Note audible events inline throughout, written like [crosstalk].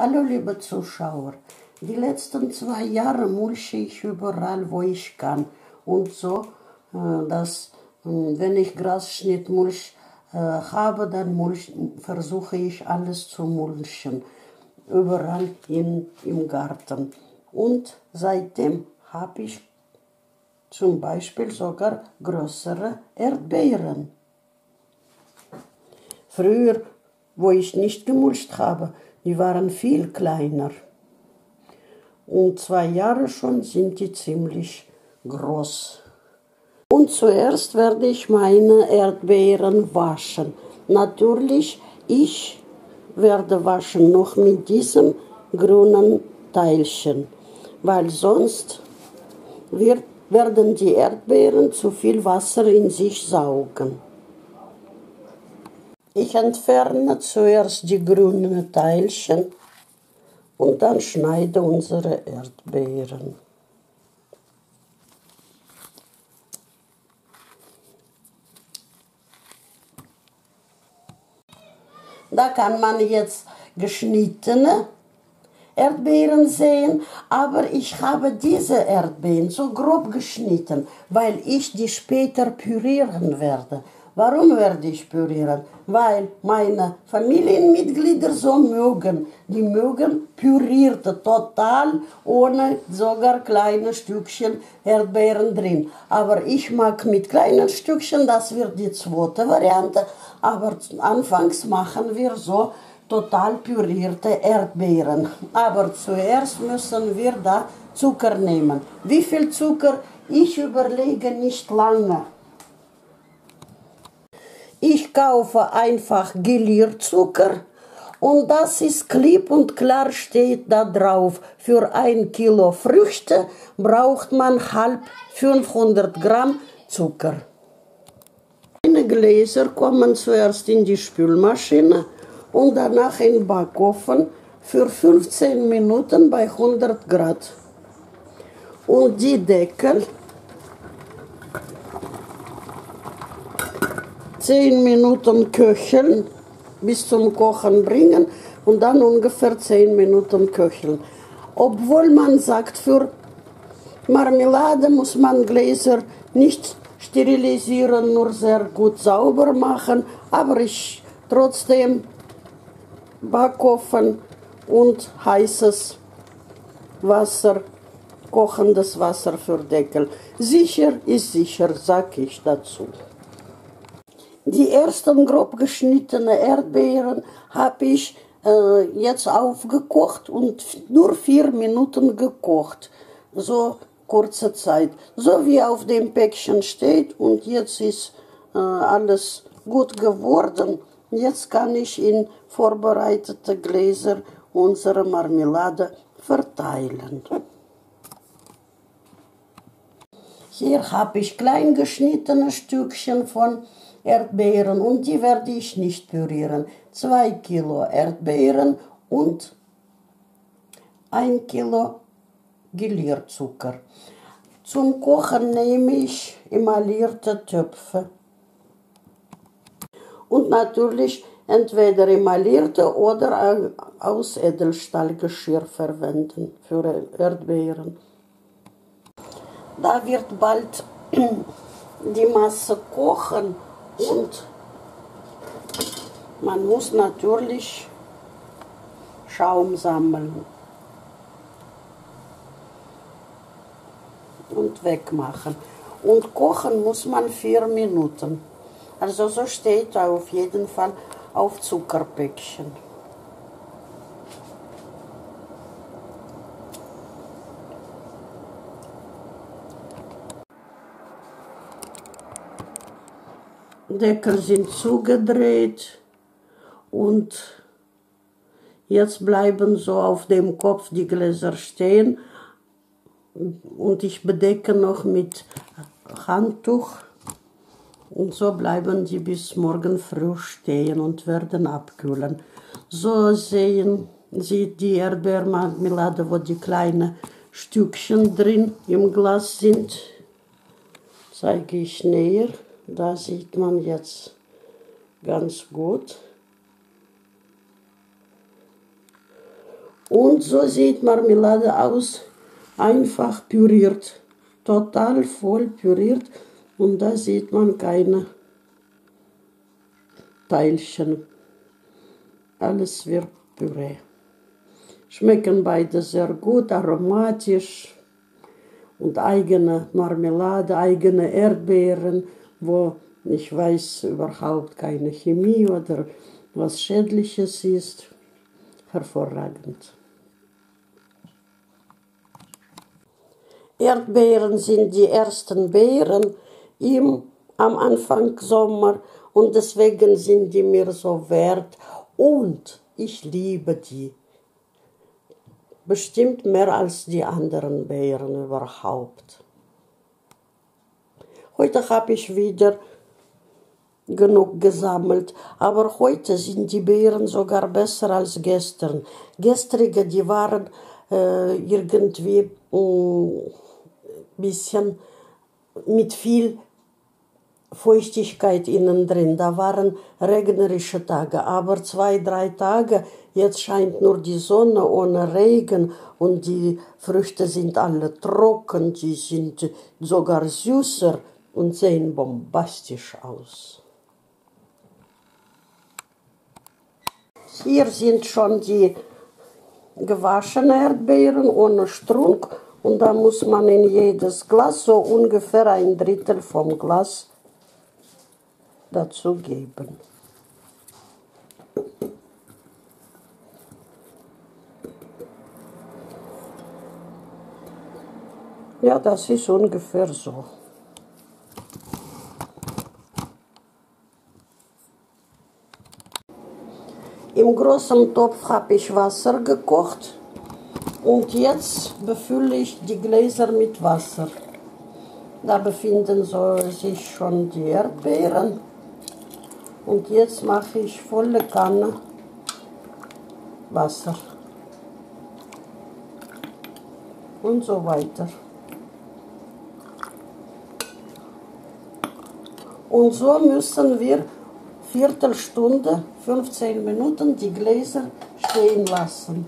Hallo liebe Zuschauer, die letzten zwei Jahre mulche ich überall, wo ich kann. Und so, äh, dass äh, wenn ich Grasschnittmulch äh, habe, dann mulch, versuche ich alles zu mulchen, überall in, im Garten. Und seitdem habe ich zum Beispiel sogar größere Erdbeeren. Früher, wo ich nicht gemulcht habe, die waren viel kleiner. Und zwei Jahre schon sind die ziemlich groß. Und zuerst werde ich meine Erdbeeren waschen. Natürlich, ich werde waschen noch mit diesem grünen Teilchen, weil sonst wird, werden die Erdbeeren zu viel Wasser in sich saugen. Ich entferne zuerst die grünen Teilchen und dann schneide unsere Erdbeeren. Da kann man jetzt geschnittene Erdbeeren sehen, aber ich habe diese Erdbeeren so grob geschnitten, weil ich die später pürieren werde. Warum werde ich pürieren? Weil meine Familienmitglieder so mögen. Die mögen pürierte, total ohne sogar kleine Stückchen Erdbeeren drin. Aber ich mag mit kleinen Stückchen, das wird die zweite Variante. Aber anfangs machen wir so total pürierte Erdbeeren. Aber zuerst müssen wir da Zucker nehmen. Wie viel Zucker? Ich überlege nicht lange. Kaufe einfach Gelierzucker und das ist klipp und klar steht da drauf. Für ein Kilo Früchte braucht man halb 500 Gramm Zucker. Meine Gläser kommen zuerst in die Spülmaschine und danach in den Backofen für 15 Minuten bei 100 Grad. Und die Deckel 10 Minuten köcheln, bis zum Kochen bringen und dann ungefähr 10 Minuten köcheln. Obwohl man sagt, für Marmelade muss man Gläser nicht sterilisieren, nur sehr gut sauber machen, aber ich trotzdem Backofen und heißes Wasser, kochendes Wasser für Deckel. Sicher ist sicher, sag ich dazu. Die ersten grob geschnittenen Erdbeeren habe ich äh, jetzt aufgekocht und nur vier Minuten gekocht. So kurze Zeit. So wie auf dem Päckchen steht und jetzt ist äh, alles gut geworden. Jetzt kann ich in vorbereitete Gläser unsere Marmelade verteilen. Hier habe ich klein geschnittene Stückchen von Erdbeeren und die werde ich nicht pürieren. Zwei Kilo Erdbeeren und ein Kilo Gelierzucker. Zum Kochen nehme ich emaillierte Töpfe. Und natürlich entweder emaillierte oder aus Edelstahlgeschirr verwenden für Erdbeeren. Da wird bald [clears throat] die Masse kochen und man muss natürlich Schaum sammeln und wegmachen. Und kochen muss man vier Minuten. Also so steht auf jeden Fall auf Zuckerpäckchen. Deckel sind zugedreht und jetzt bleiben so auf dem Kopf die Gläser stehen und ich bedecke noch mit Handtuch und so bleiben die bis morgen früh stehen und werden abkühlen. So sehen Sie die Erdbeermarmelade, wo die kleinen Stückchen drin im Glas sind. Zeige ich näher. Da sieht man jetzt ganz gut. Und so sieht Marmelade aus, einfach püriert, total voll püriert. Und da sieht man keine Teilchen. Alles wird Püree. Schmecken beide sehr gut, aromatisch und eigene Marmelade, eigene Erdbeeren, wo ich weiß überhaupt keine Chemie oder was Schädliches ist. Hervorragend. Erdbeeren sind die ersten Beeren im, am Anfang Sommer und deswegen sind die mir so wert und ich liebe die. Bestimmt mehr als die anderen Beeren überhaupt. Heute habe ich wieder genug gesammelt, aber heute sind die Beeren sogar besser als gestern. Gestrige, die waren äh, irgendwie ein mm, bisschen mit viel Feuchtigkeit innen drin. Da waren regnerische Tage, aber zwei, drei Tage, jetzt scheint nur die Sonne ohne Regen und die Früchte sind alle trocken, die sind sogar süßer und sehen bombastisch aus. Hier sind schon die gewaschenen Erdbeeren ohne Strunk und da muss man in jedes Glas so ungefähr ein Drittel vom Glas dazu geben. Ja, das ist ungefähr so. Im großen Topf habe ich Wasser gekocht und jetzt befülle ich die Gläser mit Wasser. Da befinden sich schon die Erdbeeren. Und jetzt mache ich volle Kanne Wasser. Und so weiter. Und so müssen wir Viertelstunde, 15 Minuten die Gläser stehen lassen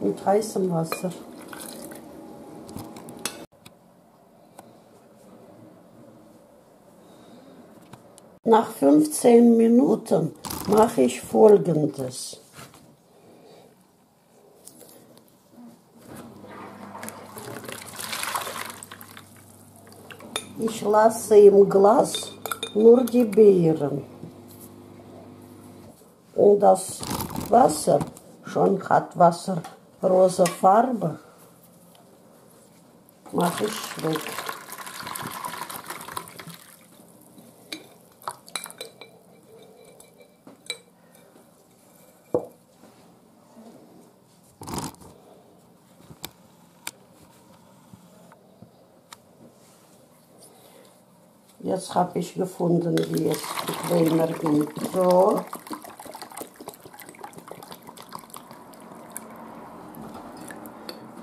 mit heißem Wasser. Nach 15 Minuten mache ich folgendes. Ich lasse im Glas nur die Beeren. Und das Wasser, schon hat Wasser rosa Farbe, mache ich weg. Jetzt habe ich gefunden, wie es bequemer geht. So.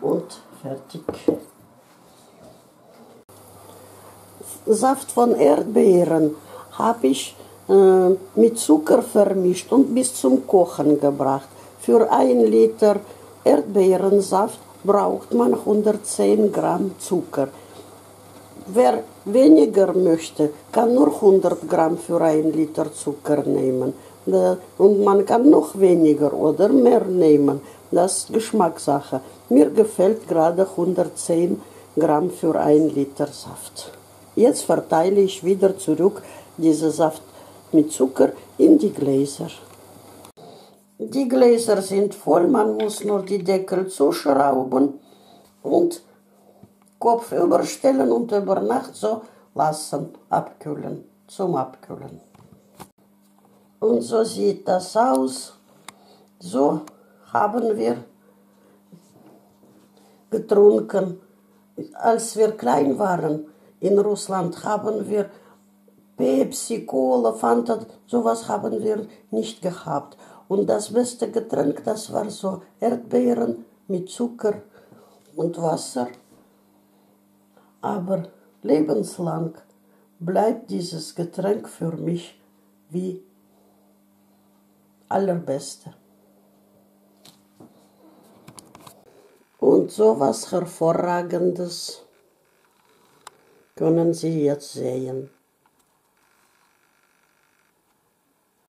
Und fertig. Saft von Erdbeeren habe ich äh, mit Zucker vermischt und bis zum Kochen gebracht. Für ein Liter Erdbeerensaft braucht man 110 Gramm Zucker. Wer weniger möchte, kann nur 100 Gramm für ein Liter Zucker nehmen. Und man kann noch weniger oder mehr nehmen. Das ist Geschmackssache. Mir gefällt gerade 110 Gramm für ein Liter Saft. Jetzt verteile ich wieder zurück diesen Saft mit Zucker in die Gläser. Die Gläser sind voll, man muss nur die Deckel zuschrauben und Kopf überstellen und über Nacht so lassen, abkühlen, zum Abkühlen. Und so sieht das aus. So haben wir getrunken. Als wir klein waren in Russland, haben wir Pepsi, Cola, Fanta, sowas haben wir nicht gehabt. Und das beste Getränk, das war so Erdbeeren mit Zucker und Wasser aber lebenslang bleibt dieses Getränk für mich wie Allerbeste. Und so was Hervorragendes können Sie jetzt sehen.